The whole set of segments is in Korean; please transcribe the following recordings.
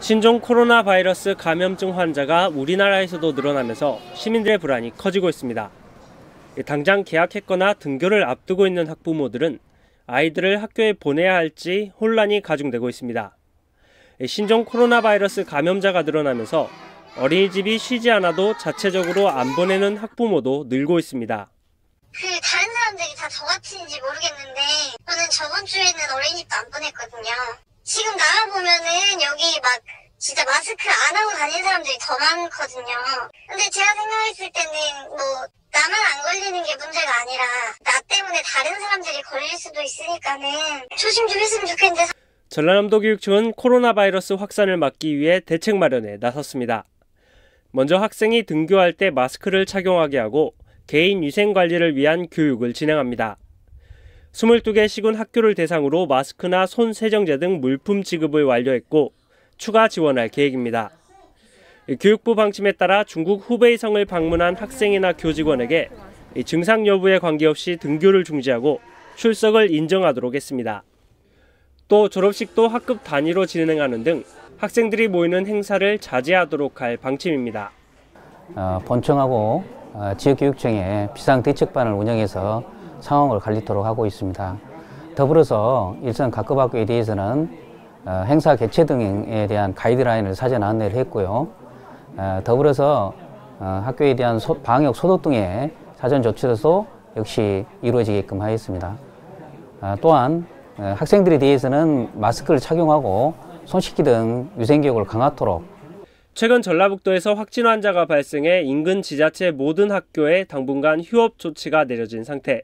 신종 코로나 바이러스 감염증 환자가 우리나라에서도 늘어나면서 시민들의 불안이 커지고 있습니다. 당장 개학했거나 등교를 앞두고 있는 학부모들은 아이들을 학교에 보내야 할지 혼란이 가중되고 있습니다. 신종 코로나 바이러스 감염자가 늘어나면서 어린이집이 쉬지 않아도 자체적으로 안 보내는 학부모도 늘고 있습니다. 그 다른 사람들이 다 저같은지 모르겠는데 저는 저번 주에는 어린이집도 안 보냈거든요. 지금 나가보면은 여기 막 진짜 마스크 안 하고 다니는 사람들이 더 많거든요. 근데 제가 생각했을 때는 뭐 나만 안 걸리는 게 문제가 아니라 나 때문에 다른 사람들이 걸릴 수도 있으니까는 조심 좀 했으면 좋겠는데 전라남도 교육청은 코로나 바이러스 확산을 막기 위해 대책 마련에 나섰습니다. 먼저 학생이 등교할 때 마스크를 착용하게 하고 개인 위생 관리를 위한 교육을 진행합니다. 22개 시군 학교를 대상으로 마스크나 손 세정제 등 물품 지급을 완료했고 추가 지원할 계획입니다. 교육부 방침에 따라 중국 후베이성을 방문한 학생이나 교직원에게 증상 여부에 관계없이 등교를 중지하고 출석을 인정하도록 했습니다. 또 졸업식도 학급 단위로 진행하는 등 학생들이 모이는 행사를 자제하도록 할 방침입니다. 어, 본청하고 어, 지역교육청에 비상대책반을 운영해서 상황을 관리토록 하고 있습니다. 더불어서 일선 각급 학교에 대해서는 어, 행사 개최 등에 대한 가이드라인을 사전 안내를 했고요. 어, 더불어서 어, 학교에 대한 소, 방역 소독 등의 사전 조치도 역시 이루어지게끔 하였습니다. 어, 또한 어, 학생들에 대해서는 마스크를 착용하고 손 씻기 등 위생교육을 강화토록 최근 전라북도에서 확진 환자가 발생해 인근 지자체 모든 학교에 당분간 휴업 조치가 내려진 상태.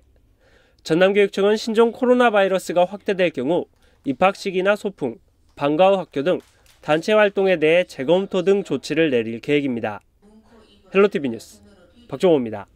전남교육청은 신종 코로나 바이러스가 확대될 경우 입학식이나 소풍, 방과 후 학교 등 단체 활동에 대해 재검토 등 조치를 내릴 계획입니다. 헬로티비 뉴스 박종호입니다.